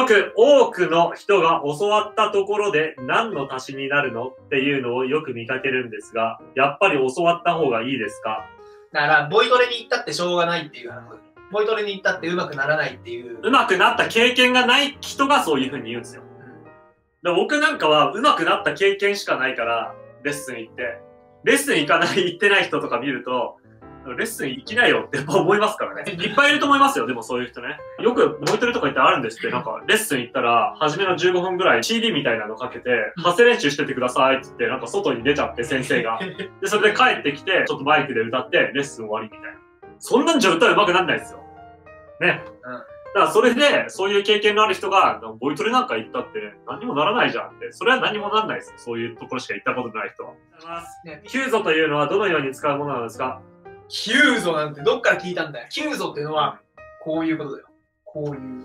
よく多くの人が教わったところで何の足しになるのっていうのをよく見かけるんですが、やっぱり教わった方がいいですか？だから、ボイトレに行ったってしょうがないっていう話。ボイトレに行ったって上手くならないっていう。上手くなった経験がない人がそういう風に言うんですよ。で僕なんかは上手くなった経験しかないから、レッスン行って。レッスン行かない、行ってない人とか見ると、レッスン行きなよってやっぱ思いますからね。いっぱいいると思いますよ、でもそういう人ね。よくボイトレとか行ってあるんですって、なんかレッスン行ったら、初めの15分ぐらい CD みたいなのかけて、発声練習しててくださいって言って、なんか外に出ちゃって先生が。で、それで帰ってきて、ちょっとマイクで歌って、レッスン終わりみたいな。そんなんじゃ歌上手くなんないですよ。ね。うんだからそれで、そういう経験のある人が、ボイトレなんか行ったって何にもならないじゃんって。それは何もなんないですよ。そういうところしか行ったことない人は。ね chiuso というのはどのように使うものなんですか？ chiuso なんてどっから聞いたんだよ。 chiuso っていうのは、こういうことだよ。こういう。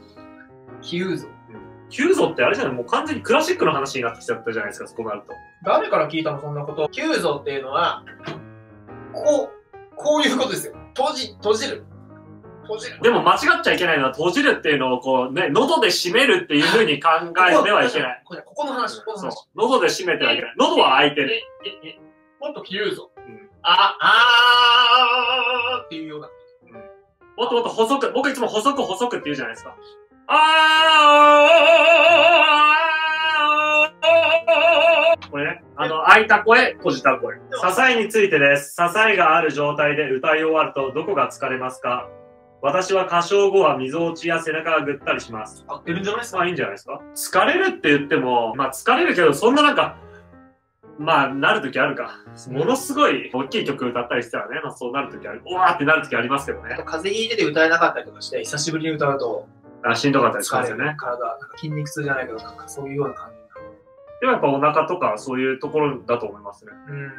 chiuso。chiuso ってあれじゃないもう完全にクラシックの話になってきちゃったじゃないですか、そうなると。誰から聞いたのそんなこと？ chiuso っていうのは、こう、こういうことですよ。閉じ、閉じる。閉じる。でも間違っちゃいけないのは閉じるっていうのをこうね、喉で締めるっていうふうに考えてはいけない。ここここの話、ここの話。。喉で締めてはいけない。喉は開いてる。え、え、え、もっとキューゾ。うんあ、あーっていうような。もっともっと細く、僕いつも細く細くって言うじゃないですか。あーこれね、あの、開いた声、閉じた声。支えについてです。支えがある状態で歌い終わるとどこが疲れますか？私は歌唱後は溝落ちや背中がぐったりします。合ってるんじゃないですか？まあいいんじゃないですか？疲れるって言っても、まあ疲れるけど、そんななんか、まあなるときあるか。ものすごい大きい曲歌ったりしたらね、まあそうなるときある。うわーってなるときありますけどね。風邪ひいてて歌えなかったりとかして、久しぶりに歌うと、あしんどかったりし。ますよね。体、なんか筋肉痛じゃないけど、なんかそういうような感じ。でもやっぱお腹とかそういうところだと思いますね。うん。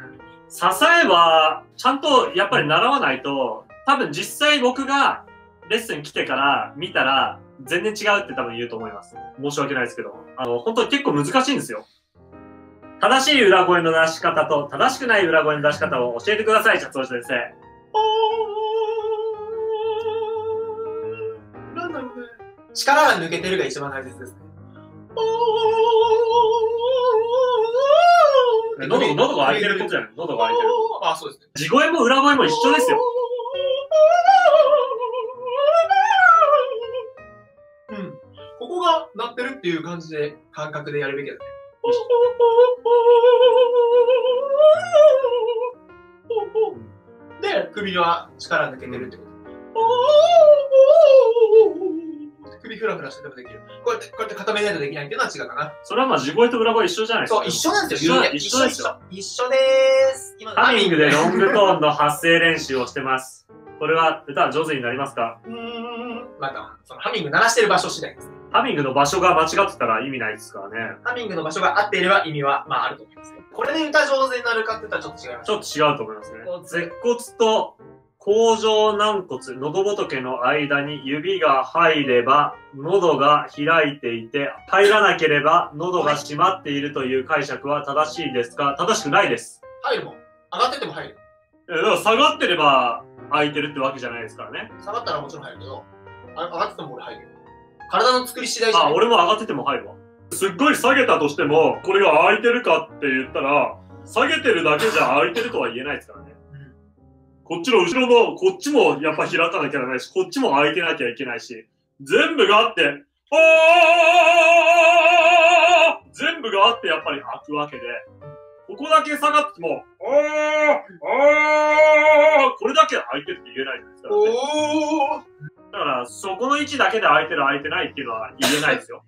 支えは、ちゃんとやっぱり習わないと、多分実際僕がレッスン来てから見たら、全然違うって多分言うと思います。申し訳ないですけど。あの、本当に結構難しいんですよ。正しい裏声の出し方と正しくない裏声の出し方を教えてください、シャツオ先生。なんだろうね。力が抜けてるが一番大切ですね。喉喉が開いてることじゃない？喉が開いてる。あ、そうですね。地声も裏声も一緒ですよ。うん。ここが鳴ってるっていう感じで、感覚でやるべきだね。で、首は力抜けてるってこと。首フラフラしててもできる。こうやって、こうやって固めないとできないっていうのは違うかな。それはまあ地声と裏声一緒じゃないですか。そう、一緒なんですよ。一緒ですよ。一緒でーす。今ハミングでロングトーンの発声練習をしてます。これは歌は上手になりますか？うーん。また、そのハミング鳴らしてる場所次第ですね。ハミングの場所が間違ってたら意味ないですからね。ハミングの場所が合っていれば意味は、まああると思いますよ。これで歌上手になるかって言ったらちょっと違います。ちょっと違うと思いますね。舌骨と甲状軟骨、喉仏の間に指が入れば、喉が開いていて、入らなければ喉が閉まっているという解釈は正しいですか？正しくないです。入るもん。上がってても入る。えだから下がってれば開いてるってわけじゃないですからね。下がったらもちろん入るけど、あ上がってても俺入るよ。体の作り次第じゃなあ、い俺も上がってても入るわ。すっごい下げたとしても、これが開いてるかって言ったら、下げてるだけじゃ開いてるとは言えないですからね。うんこっちの後ろの、こっちもやっぱ開かなきゃならないし、こっちも開いてなきゃいけないし、全部があって、あー全部があってやっぱり開くわけで、ここだけ下がっても、あーあーこれだけ開いてるって言えないじゃないですか。おーだそこの位置だけで空いてる空いてないっていうのは言えないですよ。